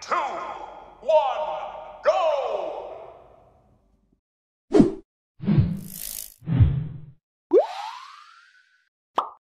two, one.